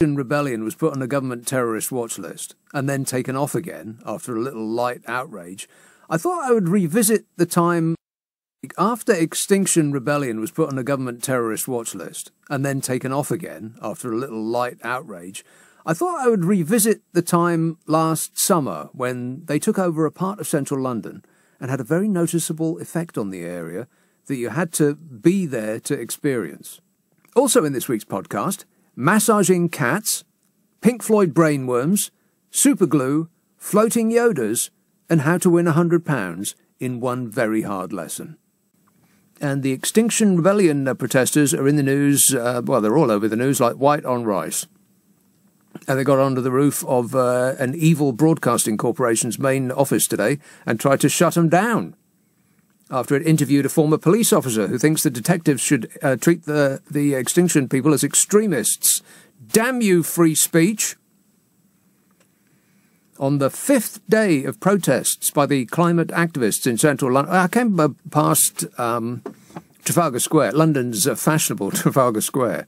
Rebellion was put on a government terrorist watch list and then taken off again after a little light outrage, I thought I would revisit the time after Extinction Rebellion was put on a government terrorist watch list and then taken off again after a little light outrage. I thought I would revisit the time last summer when they took over a part of central London and had a very noticeable effect on the area that you had to be there to experience. Also, in this week's podcast, massaging cats, Pink Floyd brainworms, superglue, floating Yodas, and how to win a £100 in one very hard lesson. And the Extinction Rebellion uh, protesters are in the news, uh, well, they're all over the news like white on rice. And they got onto the roof of uh, an evil broadcasting corporation's main office today and tried to shut them down after it interviewed a former police officer who thinks the detectives should uh, treat the, the extinction people as extremists. Damn you, free speech! On the fifth day of protests by the climate activists in central London, I came past um, Trafalgar Square, London's uh, fashionable Trafalgar Square,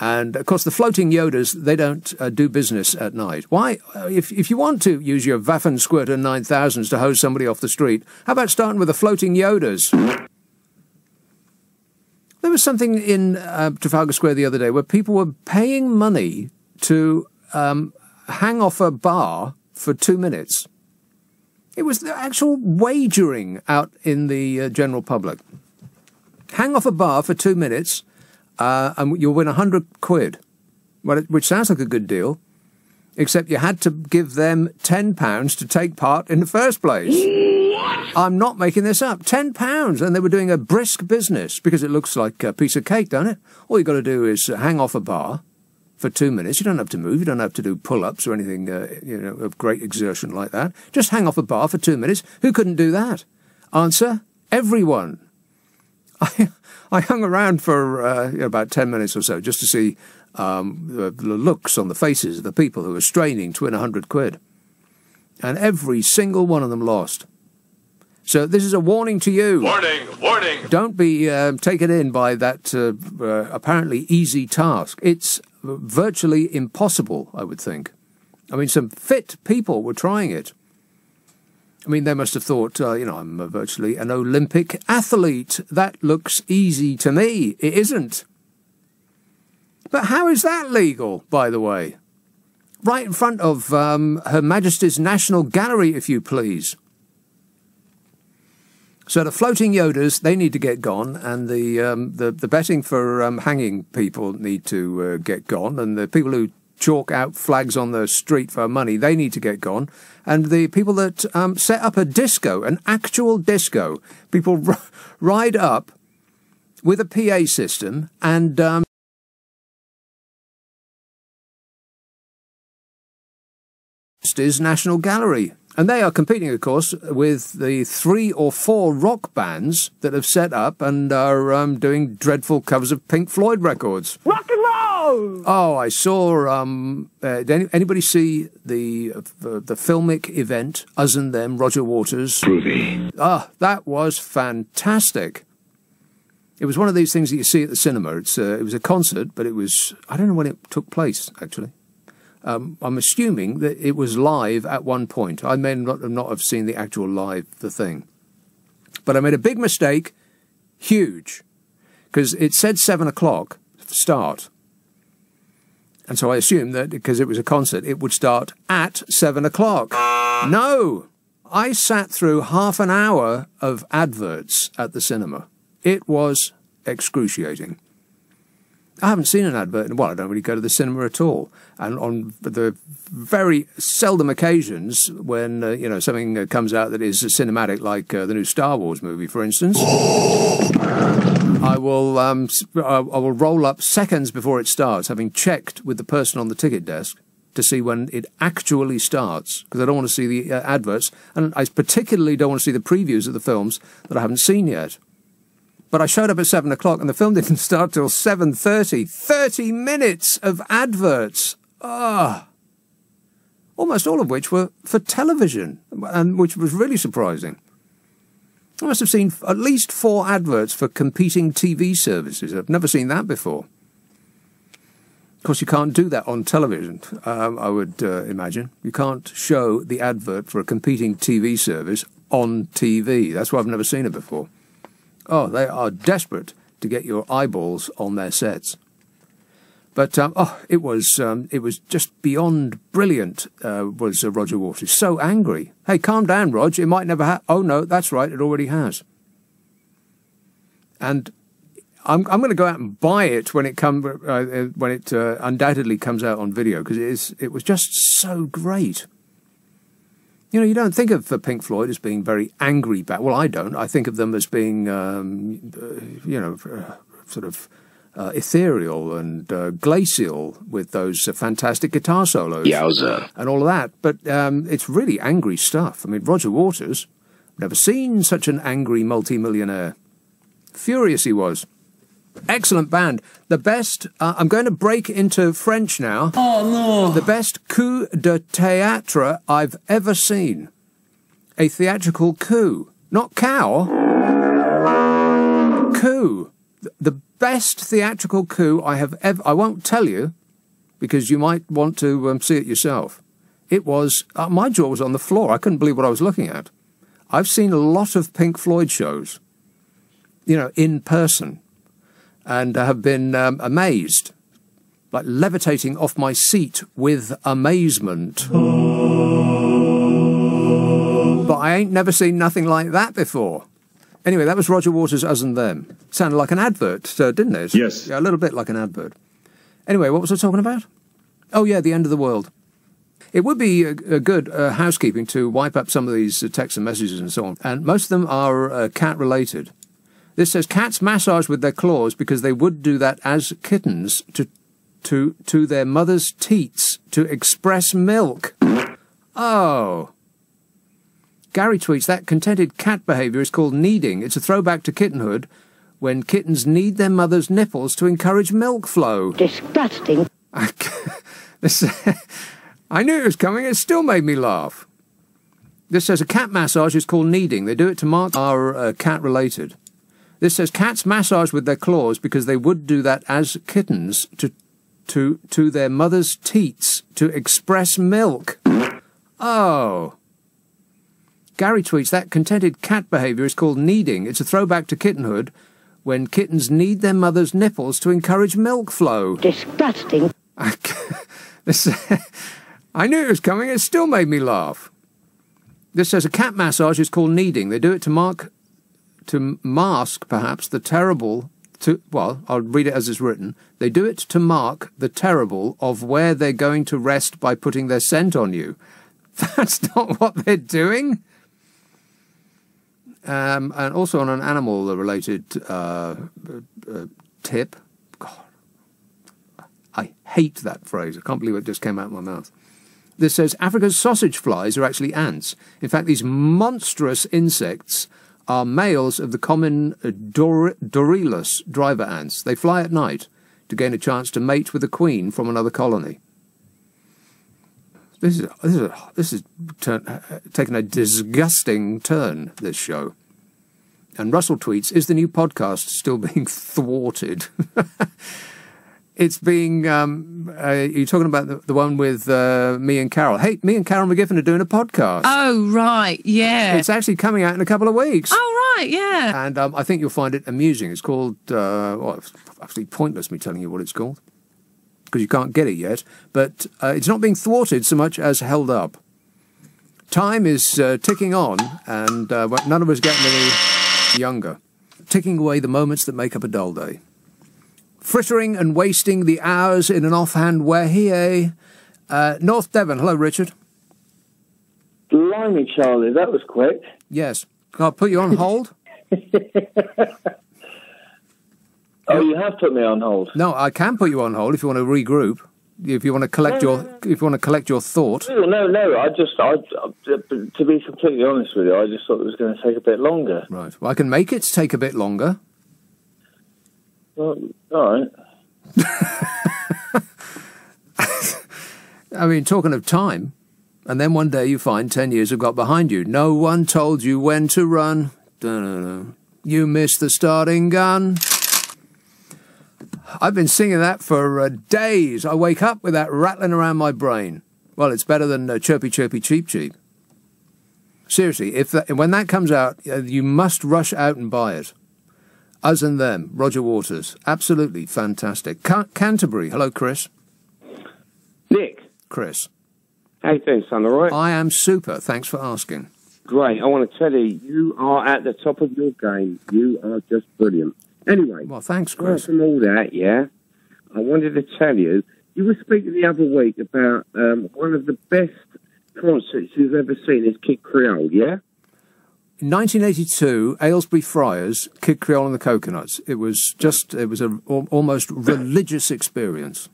and of course, the floating Yodas, they don't uh, do business at night. Why? Uh, if, if you want to use your Waffen Squirter 9000s to hose somebody off the street, how about starting with the floating Yodas? There was something in uh, Trafalgar Square the other day where people were paying money to um, hang off a bar for two minutes. It was the actual wagering out in the uh, general public. Hang off a bar for two minutes uh, and you'll win a hundred quid. Well, which sounds like a good deal, except you had to give them ten pounds to take part in the first place. What? I'm not making this up. Ten pounds, and they were doing a brisk business because it looks like a piece of cake, doesn't it? All you've got to do is hang off a bar for two minutes. You don't have to move. You don't have to do pull-ups or anything, uh, you know, of great exertion like that. Just hang off a bar for two minutes. Who couldn't do that? Answer: Everyone. I, I hung around for uh, about 10 minutes or so just to see um, the, the looks on the faces of the people who were straining to win a 100 quid. And every single one of them lost. So this is a warning to you. Warning, warning. Don't be uh, taken in by that uh, uh, apparently easy task. It's virtually impossible, I would think. I mean, some fit people were trying it. I mean, they must have thought, uh, you know, I'm virtually an Olympic athlete. That looks easy to me. It isn't. But how is that legal, by the way? Right in front of um, Her Majesty's National Gallery, if you please. So the floating Yodas, they need to get gone, and the um, the, the betting for um, hanging people need to uh, get gone, and the people who chalk out flags on the street for money. They need to get gone. And the people that um, set up a disco, an actual disco, people ride up with a PA system and um, is National Gallery. And they are competing, of course, with the three or four rock bands that have set up and are um, doing dreadful covers of Pink Floyd records. Rock and roll! Oh, I saw. Um, uh, did anybody see the uh, the filmic event? Us and them, Roger Waters. Groovy. Ah, that was fantastic. It was one of these things that you see at the cinema. It's uh, it was a concert, but it was I don't know when it took place actually. Um, I'm assuming that it was live at one point. I may not, not have seen the actual live the thing, but I made a big mistake, huge, because it said seven o'clock start, and so I assumed that because it was a concert, it would start at seven o'clock. No! I sat through half an hour of adverts at the cinema. It was excruciating. I haven't seen an advert. Well, I don't really go to the cinema at all. And on the very seldom occasions when uh, you know something uh, comes out that is cinematic, like uh, the new Star Wars movie, for instance, I will um, I will roll up seconds before it starts, having checked with the person on the ticket desk to see when it actually starts, because I don't want to see the uh, adverts, and I particularly don't want to see the previews of the films that I haven't seen yet. But I showed up at seven o'clock, and the film didn't start till seven thirty. Thirty minutes of adverts. Ah. Almost all of which were for television, and which was really surprising. I must have seen at least four adverts for competing TV services. I've never seen that before. Of course, you can't do that on television, um, I would uh, imagine. You can't show the advert for a competing TV service on TV. That's why I've never seen it before. Oh, they are desperate to get your eyeballs on their sets. But um, oh, it was um, it was just beyond brilliant. Uh, was uh, Roger Waters so angry? Hey, calm down, Rog. It might never have. Oh no, that's right. It already has. And I'm I'm going to go out and buy it when it come uh, uh when it uh, undoubtedly comes out on video because it is it was just so great. You know, you don't think of uh, Pink Floyd as being very angry back. Well, I don't. I think of them as being, um, you know, sort of uh, ethereal and uh, glacial with those uh, fantastic guitar solos. Yowza. And all of that. But um, it's really angry stuff. I mean, Roger Waters, never seen such an angry multimillionaire. Furious he was. Excellent band. The best, uh, I'm going to break into French now. Oh, no. The best coup de théâtre I've ever seen. A theatrical coup. Not cow. Coup. The best theatrical coup I have ever. I won't tell you because you might want to um, see it yourself. It was. Uh, my jaw was on the floor. I couldn't believe what I was looking at. I've seen a lot of Pink Floyd shows, you know, in person, and have been um, amazed, like levitating off my seat with amazement. But I ain't never seen nothing like that before. Anyway, that was Roger Waters' Us and Them. Sounded like an advert, uh, didn't it? Yes. Yeah, a little bit like an advert. Anyway, what was I talking about? Oh, yeah, the end of the world. It would be a, a good uh, housekeeping to wipe up some of these uh, texts and messages and so on. And most of them are uh, cat related. This says cats massage with their claws because they would do that as kittens to to to their mother's teats to express milk. Oh. Gary tweets that contented cat behaviour is called kneading. It's a throwback to kittenhood when kittens knead their mother's nipples to encourage milk flow. Disgusting. this, I knew it was coming. It still made me laugh. This says a cat massage is called kneading. They do it to mark are uh, cat related. This says cats massage with their claws because they would do that as kittens to to to their mother's teats to express milk. Oh. Gary tweets that contented cat behaviour is called kneading. It's a throwback to kittenhood when kittens knead their mother's nipples to encourage milk flow. Disgusting. this, I knew it was coming. It still made me laugh. This says a cat massage is called kneading. They do it to mark, to mask perhaps the terrible. To well, I'll read it as it's written. They do it to mark the terrible of where they're going to rest by putting their scent on you. That's not what they're doing. Um, and also on an animal related uh, uh, tip, God, I hate that phrase. I can't believe it just came out of my mouth. This says Africa's sausage flies are actually ants. In fact, these monstrous insects are males of the common uh, Dor- Dorylus driver ants. They fly at night to gain a chance to mate with a queen from another colony. This is this is this is turn, uh, taken a disgusting turn. This show. And Russell tweets: Is the new podcast still being thwarted? it's being. Um, uh, you're talking about the, the one with uh, me and Carol. Hey, me and Carol McGiffin are doing a podcast. Oh, right. Yeah. It's actually coming out in a couple of weeks. oh, right. Yeah. And um, I think you'll find it amusing. It's called. Uh, well, it's actually pointless me telling you what it's called because you can't get it yet. But uh, it's not being thwarted so much as held up. Time is uh, ticking on, and uh, none of us getting any younger. Ticking away the moments that make up a dull day. Frittering and wasting the hours in an offhand way. Uh, North Devon. Hello, Richard. Blimey, Charlie, that was quick. Yes. Can I put you on hold? Oh, you have put me on hold. No, I can put you on hold if you want to regroup. If you want to collect your, if you want to collect your thought. No, no, no. I just, I, to be completely honest with you, I just thought it was going to take a bit longer. Right. Well, I can make it take a bit longer. Well, all right. I mean, talking of time, and then one day you find ten years have got behind you. No one told you when to run. Dun-dun-dun. You missed the starting gun. I've been singing that for uh, days. I wake up with that rattling around my brain. Well, it's better than uh, chirpy chirpy cheep cheep. Seriously, if that, when that comes out, uh, you must rush out and buy it. Us and them, Roger Waters, absolutely fantastic. Can- Canterbury, hello, Chris. Nick, Chris, how you doing, son? All right? I am super. Thanks for asking. Great. I want to tell you, you are at the top of your game. You are just brilliant. Anyway, Well, thanks, Chris. from all that, yeah, I wanted to tell you, you were speaking the other week about um, one of the best concerts you've ever seen is Kid Creole, yeah? In 1982, Aylesbury Friars, Kid Creole and the Coconuts. It was just, it was an almost religious experience.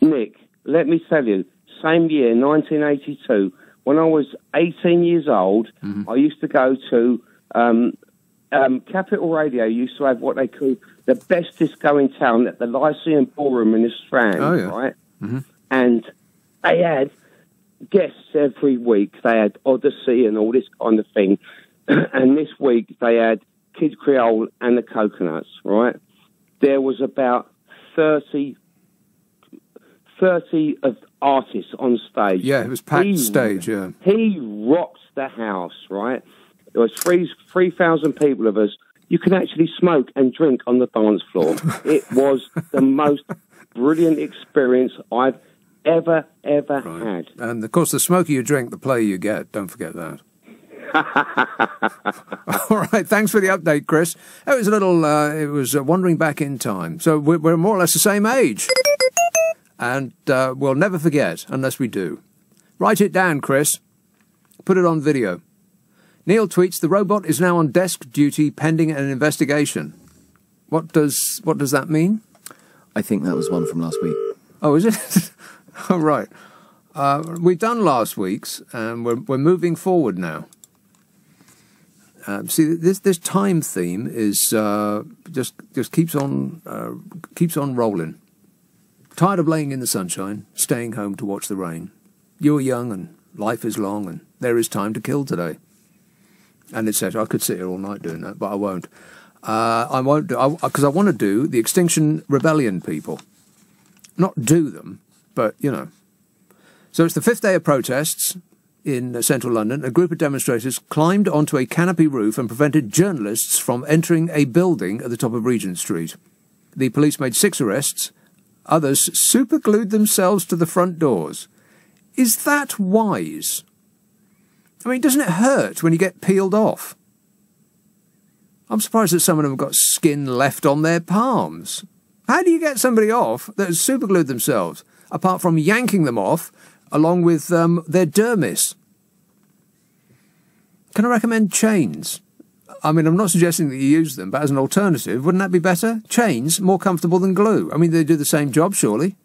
Nick, let me tell you, same year, 1982, when I was 18 years old, I used to go to um, um, Capital Radio. Used to have what they call the best disco in town at the Lyceum Ballroom in the Strand, Oh, yeah. right? And they had guests every week. They had Odyssey and all this kind of thing. and this week they had Kid Creole and the Coconuts, right? There was about 30 30 of artists on stage. Yeah, it was packed He- stage, yeah. He rocked the house, right? There was three 3,000 people of us. You can actually smoke and drink on the dance floor. it was the most brilliant experience I've ever, ever had. And of course, the smoker you drink, the player you get. Don't forget that. All right, thanks for the update, Chris. It was a little, uh, it was uh, wandering back in time. So we're, we're more or less the same age. And uh, we'll never forget unless we do. Write it down, Chris. Put it on video. Neil tweets the robot is now on desk duty pending an investigation. What does what does that mean? I think that was one from last week. Oh, is it? All right. Uh, we've done last week's, and we're we're moving forward now. Um, see, this this time theme is uh, just just keeps on uh, keeps on rolling. Tired of laying in the sunshine, staying home to watch the rain. You're young, and life is long, and there is time to kill today. And etc. I could sit here all night doing that, but I won't. Uh, I won't do because I, want to do the Extinction Rebellion people not do them, but you know. So it's the fifth day of protests in central London. A group of demonstrators climbed onto a canopy roof and prevented journalists from entering a building at the top of Regent Street. The police made six arrests. Others superglued themselves to the front doors. Is that wise? I mean, doesn't it hurt when you get peeled off? I'm surprised that some of them have got skin left on their palms. How do you get somebody off that has superglued themselves, apart from yanking them off along with um, their dermis? Can I recommend chains? I mean, I'm not suggesting that you use them, but as an alternative, wouldn't that be better? Chains, more comfortable than glue. I mean, they do the same job, surely.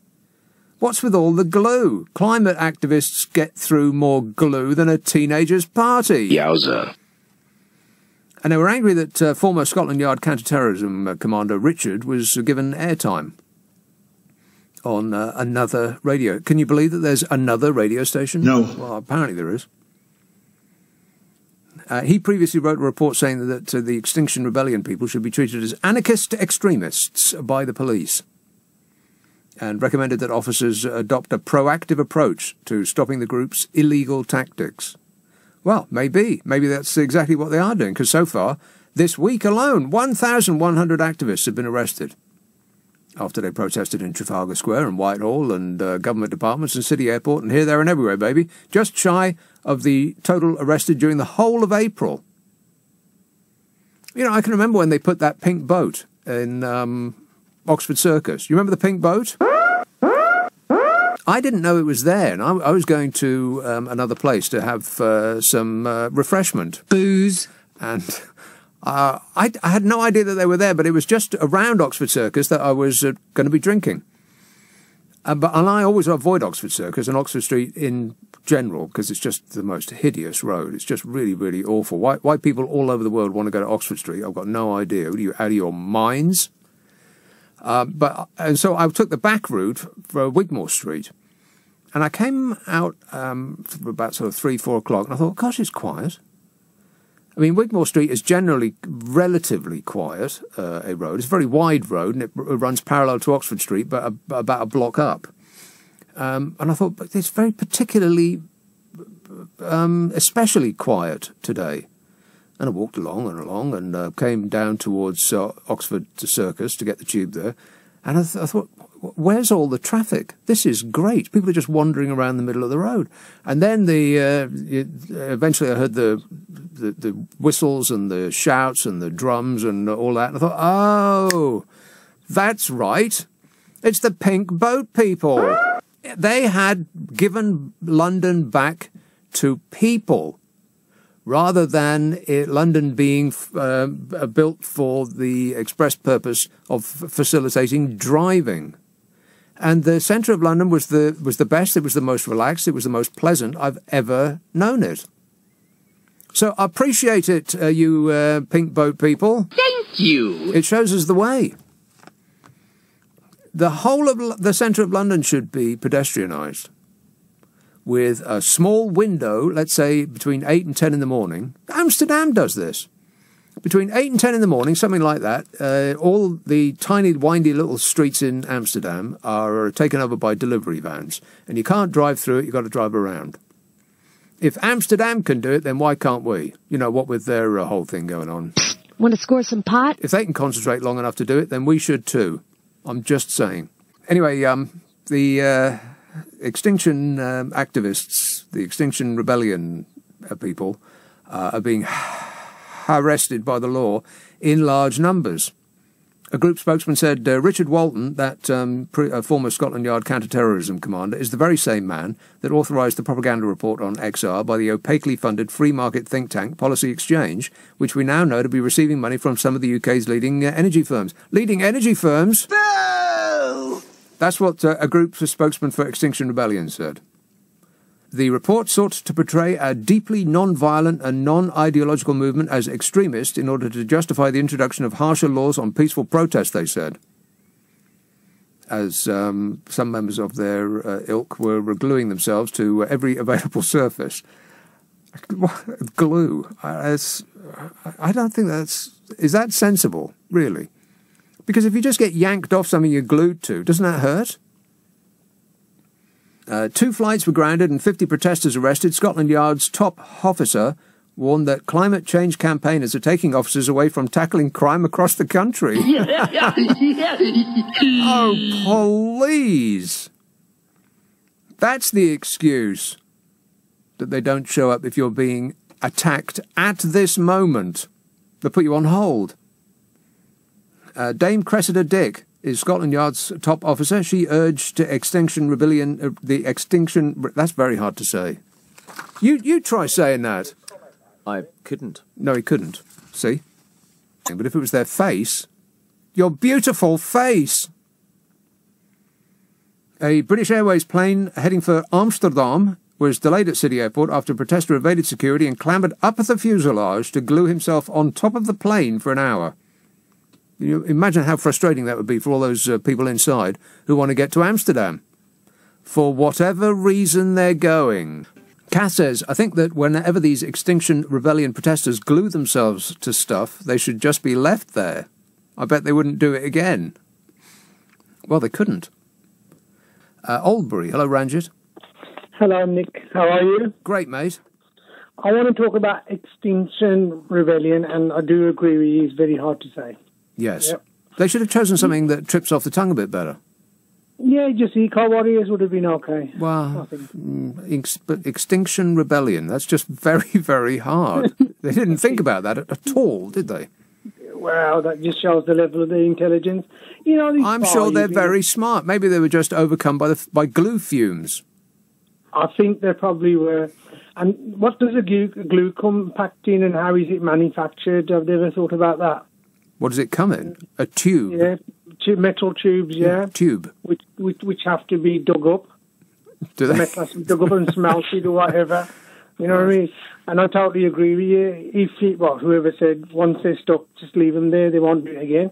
What's with all the glue? Climate activists get through more glue than a teenager's party. Yowza. And they were angry that uh, former Scotland Yard counter-terrorism uh, commander Richard was given airtime on uh, another radio. Can you believe that there's another radio station? No. Well, apparently there is. Uh, he previously wrote a report saying that uh, the Extinction Rebellion people should be treated as anarchist extremists by the police and recommended that officers adopt a proactive approach to stopping the group's illegal tactics. Well, maybe. Maybe that's exactly what they are doing, because so far, this week alone, 1,100 activists have been arrested after they protested in Trafalgar Square and Whitehall and uh, government departments and city airport and here, there, and everywhere, baby. Just shy of the total arrested during the whole of April. You know, I can remember when they put that pink boat in um, Oxford Circus. You remember the pink boat? I didn't know it was there, and I, I was going to um, another place to have uh, some uh, refreshment. Booze. And uh, I, I had no idea that they were there, but it was just around Oxford Circus that I was uh, going to be drinking. Uh, but and I always avoid Oxford Circus and Oxford Street in general because it's just the most hideous road. It's just really, really awful. Why, why people all over the world want to go to Oxford Street, I've got no idea. Are you out of your minds? Uh, but and so I took the back route for Wigmore Street, and I came out um, about sort of three, four o'clock, and I thought, "Gosh, it's quiet." I mean, Wigmore Street is generally relatively quiet, uh, a road. It's a very wide road and it, runs parallel to Oxford Street, but a, about a block up. Um, and I thought, but it's very particularly, um, especially quiet today. And I walked along and along and uh, came down towards uh, Oxford Circus to get the tube there. And I, th- I thought, where's all the traffic? This is great. People are just wandering around the middle of the road. And then the uh, eventually I heard the, the, the whistles and the shouts and the drums and all that. And I thought, oh, that's right. It's the pink boat people. They had given London back to people rather than it, London being uh, built for the express purpose of facilitating driving. And the centre of London was the was the best. It was the most relaxed. It was the most pleasant I've ever known it. So I appreciate it, uh, you uh, pink boat people. Thank you. It shows us the way. The whole of the centre of London should be pedestrianised with a small window, let's say between 8 and 10 in the morning. Amsterdam does this. Between 8 and 10 in the morning, something like that, uh, all the tiny, windy little streets in Amsterdam are taken over by delivery vans. And you can't drive through it, you've got to drive around. If Amsterdam can do it, then why can't we? You know, what with their uh, whole thing going on. Want to score some pot? If they can concentrate long enough to do it, then we should too. I'm just saying. Anyway, um, the uh, Extinction um, activists, the Extinction Rebellion uh, people, uh, are being arrested by the law in large numbers. A group spokesman said uh, Richard Walton, that um, pre- uh, former Scotland Yard counter-terrorism commander, is the very same man that authorised the propaganda report on XR by the opaquely funded free market think tank Policy Exchange, which we now know to be receiving money from some of the UK's leading uh, energy firms. Leading energy firms? Boo! That's what uh, a group spokesman for Extinction Rebellion said. The report sought to portray a deeply non-violent and non-ideological movement as extremist in order to justify the introduction of harsher laws on peaceful protest, they said. As um, some members of their uh, ilk were gluing themselves to every available surface. Glue. I, I don't think that's. Is that sensible, really? Because if you just get yanked off something you're glued to, doesn't that hurt? Uh, two flights were grounded and 50 protesters arrested. Scotland Yard's top officer warned that climate change campaigners are taking officers away from tackling crime across the country. oh, please. That's the excuse that they don't show up if you're being attacked at this moment. They put you on hold. Uh, Dame Cressida Dick is Scotland Yard's top officer. She urged to Extinction Rebellion, uh, the Extinction. That's very hard to say. You you try saying that. I couldn't. No, he couldn't. See, but if it was their face, your beautiful face. A British Airways plane heading for Amsterdam was delayed at City Airport after a protester evaded security and clambered up at the fuselage to glue himself on top of the plane for an hour. You imagine how frustrating that would be for all those uh, people inside who want to get to Amsterdam. For whatever reason they're going. Cass says, I think that whenever these Extinction Rebellion protesters glue themselves to stuff, they should just be left there. I bet they wouldn't do it again. Well, they couldn't. Uh, Oldbury, hello, Ranjit. Hello, Nick. How are you? Great, mate. I want to talk about Extinction Rebellion, and I do agree with you, it's very hard to say. Yes. Yep. They should have chosen something that trips off the tongue a bit better. Yeah, just Eco Warriors would have been okay. Well, mm, but Extinction Rebellion, that's just very, very hard. they didn't think about that at, all, did they? Well, that just shows the level of the intelligence. You know, I'm sure they're very smart. Maybe they were just overcome by the by glue fumes. I think they probably were. And what does a glue, glue compact in, and how is it manufactured? Have they ever thought about that? What does it come in? A tube? Yeah, two metal tubes, yeah. Tube. Which, which, which have to be dug up. Do they? Metal has to be dug up and smelted or whatever. You know what I mean? And I totally agree with you. If it, well, whoever said once they're stuck, just leave them there. They won't do it again.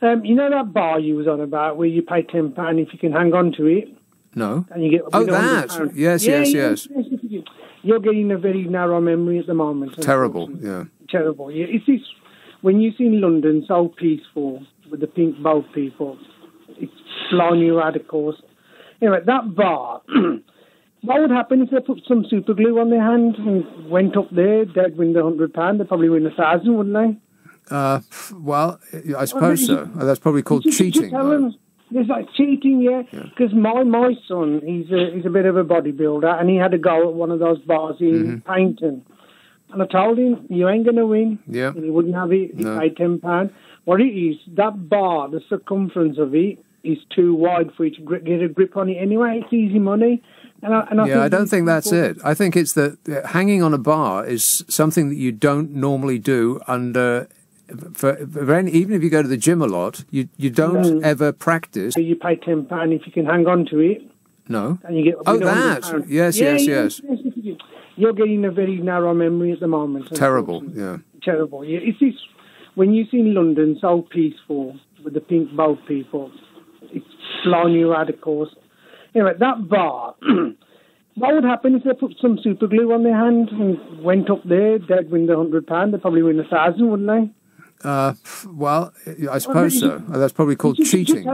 Um, you know that bar you was on about where you pay ten pound if you can hang on to it. No. And you get oh that yes yeah, yes yes. yes. You're getting a very narrow memory at the moment. Terrible. Yeah. terrible. Yeah, it's this when you see London so peaceful with the pink boat people, it's you out of. Anyway, that bar. what would happen if they put some super glue on their hand and went up there, they'd win the hundred pound, they'd probably win a thousand, wouldn't they? Uh, well, I suppose so. That's probably called you- you cheating. them It's like cheating, yeah. Because my my son, he's a he's a bit of a bodybuilder, and he had a go at one of those bars in Mm-hmm. Paignton. And I told him, you ain't going to win. Yeah. And he wouldn't have it. He No. paid ten pound. What it is, that bar, the circumference of it is too wide for you to get a grip on it. Anyway, it's easy money. And I, and I Yeah, I don't think that's it. I think it's that hanging on a bar is something that you don't normally do under. For, for any, even if you go to the gym a lot, you you don't ever practice. So you pay ten pound if you can hang on to it, No. and you get. Oh, win a hundred that. Yes, Yeah, yes, yeah, yes. yes, yes, yes. You're getting a very narrow memory at the moment. Terrible. Yeah. terrible. Yeah, it's this when you see London so peaceful with the pink boat people, it's blowing you out of course. Anyway, that bar. what would happen if they put some super glue on their hand and went up there, they'd win the hundred pound, they'd probably win a thousand, wouldn't they? Uh, well, I suppose so. That's probably called you- did you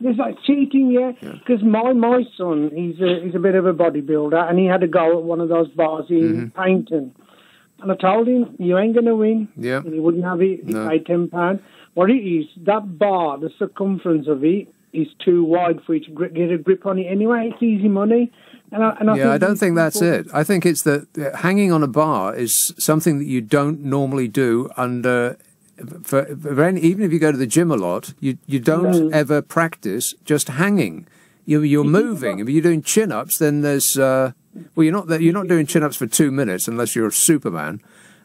cheating. tell though. them? It's like cheating, yeah. Because my my son, he's a he's a bit of a bodybuilder, and he had a go at one of those bars in Mm-hmm. Paignton. And I told him, you ain't going to win. Yeah. And he wouldn't have it. He No. paid ten pound. What it is, that bar, the circumference of it is too wide for you to get a grip on it. Anyway, it's easy money. And I, and I Yeah, I don't think that's it. I think it's that hanging on a bar is something that you don't normally do under. For, for any, even if you go to the gym a lot, you you don't ever practice just hanging. You, you're moving. If you're doing chin ups, then there's uh, well, you're not you're not doing chin ups for two minutes unless you're a Superman.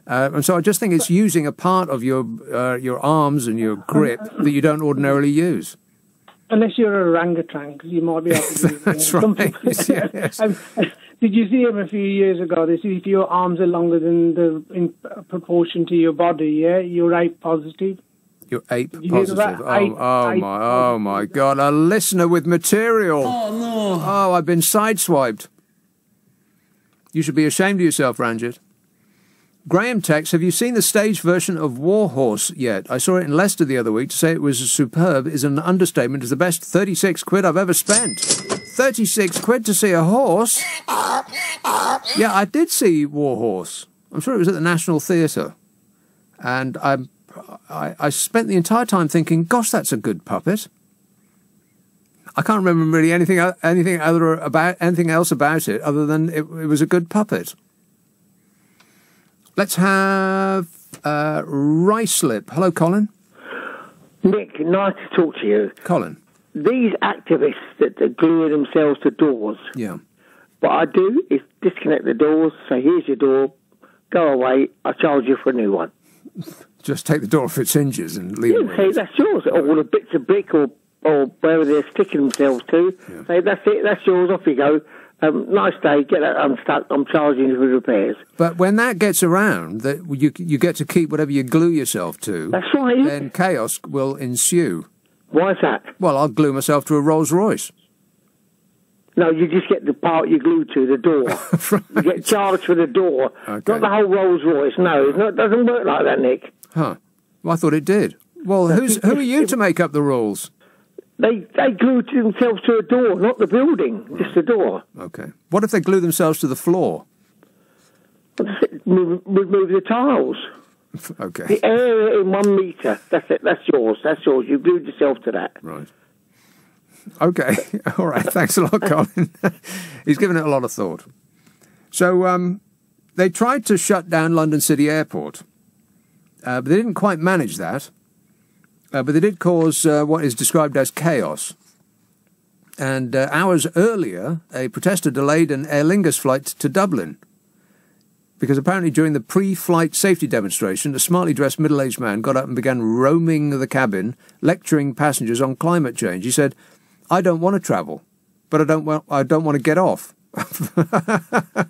Uh, and so I just think it's using a part of your uh, your arms and your grip that you don't ordinarily use. Unless you're a orangutan, because you might be able to. That's right, yes. Did you see him a few years ago? They see if your arms are longer than the in proportion to your body, yeah, you're ape positive. You're ape you positive. Oh, Ape- oh ape my, oh my God! A listener with material. Oh no. Oh, I've been sideswiped. You should be ashamed of yourself, Ranjit. Graham texts, have you seen the stage version of Warhorse yet? I saw it in Leicester the other week. To say it was superb is an understatement. It's the best 36 quid I've ever spent. 36 quid to see a horse? Yeah, I did see Warhorse. I'm sure it was at the National Theatre. And I, I, I spent the entire time thinking, gosh, that's a good puppet. I can't remember really anything anything other about anything else about it other than it, it was a good puppet. Let's have uh, Ruislip. Hello, Colin. Nick, nice to talk to you. Colin. These activists that, that glue themselves to doors, Yeah. what I do is disconnect the doors, say, here's your door, go away, I charge you for a new one. Just take the door off its hinges and leave You it. say, that's yours, or all the bits of brick or, or wherever they're sticking themselves to. Say, that's it, that's yours, off you go. Um, nice day, get that unstuck, I'm charging you for repairs. But when that gets around, that you you get to keep whatever you glue yourself to. That's right. Then chaos will ensue. Why's that? Well, I'll glue myself to a Rolls Royce. No, you just get the part you glue to, the door. You get charged for the door, Okay. not the whole Rolls Royce. No, it's not, it doesn't work like that, Nick. Huh. Well, I thought it did. Well, who's who are you to make up the rules? They they glue themselves to a door, not the building, just the door. Okay. What if they glue themselves to the floor? Move, remove the tiles. Okay. The area in one metre. That's it. That's yours. That's yours. You glued yourself to that. Right. Okay. All right. Thanks a lot, Colin. He's given it a lot of thought. So um, they tried to shut down London City Airport, uh, but they didn't quite manage that. Uh, but they did cause uh, what is described as chaos. And uh, hours earlier, a protester delayed an Aer Lingus flight to Dublin. Because apparently during the pre-flight safety demonstration, a smartly dressed middle-aged man got up and began roaming the cabin, lecturing passengers on climate change. He said, "I don't want to travel, but I don't want I don't want to get off."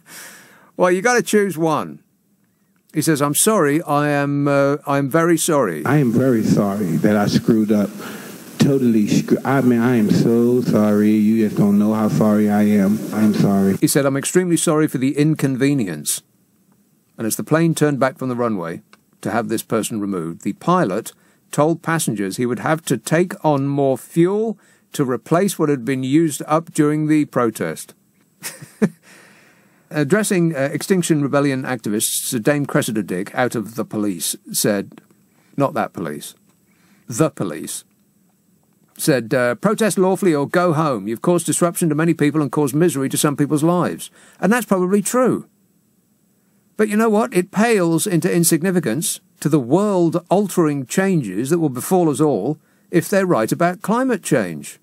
well, you got to choose one. He says, "I'm sorry. I am. Uh, I'm very sorry." I am very sorry that I screwed up. Totally screwed. I mean, I am so sorry. You just don't know how sorry I am. I'm sorry. He said, I'm extremely sorry for the inconvenience. And as the plane turned back from the runway, to have this person removed, the pilot told passengers he would have to take on more fuel to replace what had been used up during the protest. Addressing uh, Extinction Rebellion activists, Dame Cressida Dick, out of the police, said, not that police, the police, said, uh, protest lawfully or go home. You've caused disruption to many people and caused misery to some people's lives. And that's probably true. But you know what? It pales into insignificance to the world altering changes that will befall us all if they're right about climate change.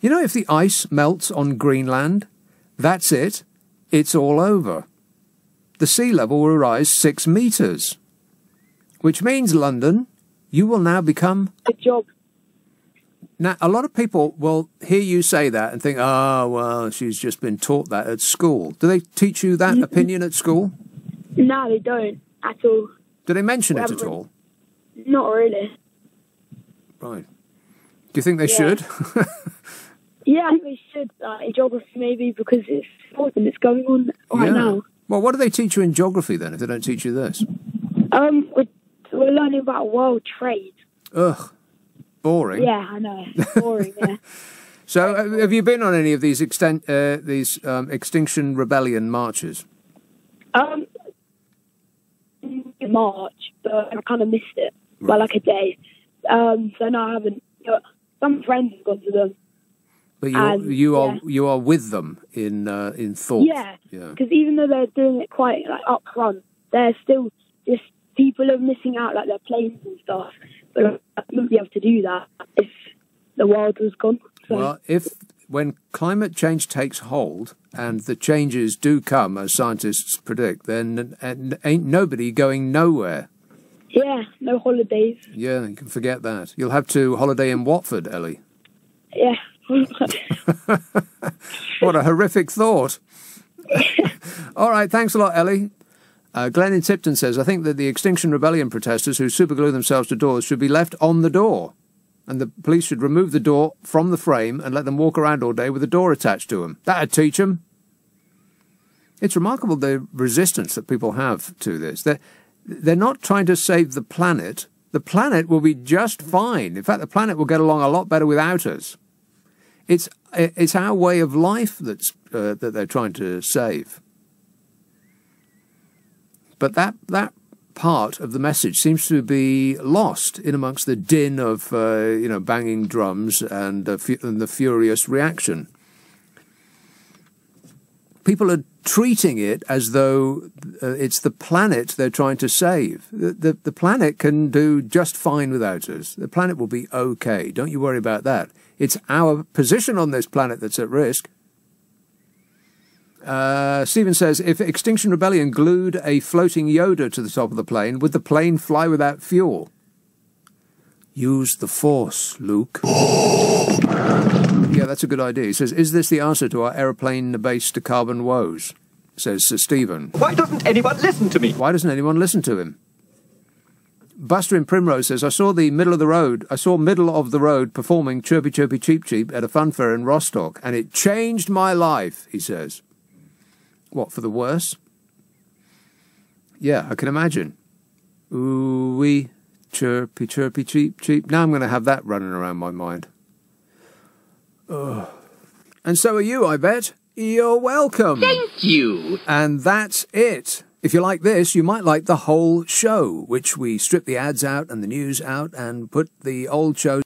You know, if the ice melts on Greenland, that's it it's all over. The sea level will rise six metres, which means, London, you will now become. A job. Now, a lot of people will hear you say that and think, oh, well, she's just been taught that at school. Do they teach you that mm-hmm. opinion at school? No, they don't at all. Do they mention it at all? Not really. Right. Do you think they yeah. should? Yeah, I think they should. Uh, in geography, maybe because it's important. It's going on right yeah. now. Well, what do they teach you in geography then? If they don't teach you this, um, we're, we're learning about world trade. Ugh, boring. Yeah, I know. Boring. yeah. So, uh, have you been on any of these extent uh, these um, Extinction Rebellion marches? Um, in March, but I kind of missed it right. by like a day. Um, so no, I haven't. But Some friends have gone to them. But you and, you are yeah. you are with them in uh, in thought. Yeah, because yeah. even though they're doing it quite like up front, they're still just people are missing out like their planes and stuff. But I wouldn't be able to do that if the world was gone. So. Well, if when climate change takes hold and the changes do come as scientists predict, then ain't nobody going nowhere. Yeah, no holidays. Yeah, you can forget that. You'll have to holiday in Watford, Ellie. Yeah. what a horrific thought. All right, thanks a lot, Ellie. Uh, Glenn in Tipton says, I think that the Extinction Rebellion protesters who superglue themselves to doors should be left on the door. And the police should remove the door from the frame and let them walk around all day with the door attached to them. That'd teach them. It's remarkable the resistance that people have to this. They're, they're not trying to save the planet. The planet will be just fine. In fact, the planet will get along a lot better without us. It's it's our way of life that's uh, that they're trying to save. But that that part of the message seems to be lost in amongst the din of uh, you know banging drums and, uh, and the furious reaction. People are treating it as though uh, it's the planet they're trying to save. The, the, the planet can do just fine without us. The planet will be okay. Don't you worry about that. It's our position on this planet that's at risk. Uh, Stephen says, if Extinction Rebellion glued a floating Yoda to the top of the plane, would the plane fly without fuel? Use the Force, Luke. yeah, that's a good idea. He says, is this the answer to our aeroplane-based to carbon woes? Says Sir Stephen. Why doesn't anyone listen to me? Why doesn't anyone listen to him? Buster in Primrose says, I saw the middle of the road, I saw middle of the road performing Chirpy Chirpy Cheep Cheep at a fun fair in Rostock, and it changed my life, he says. What, for the worse? Yeah, I can imagine. Ooh wee, chirpy chirpy cheep cheep. Now I'm going to have that running around my mind. Ugh. And so are you, I bet. You're welcome. Thank you. And that's it. If you like this, you might like the whole show, which we strip the ads out and the news out and put the old shows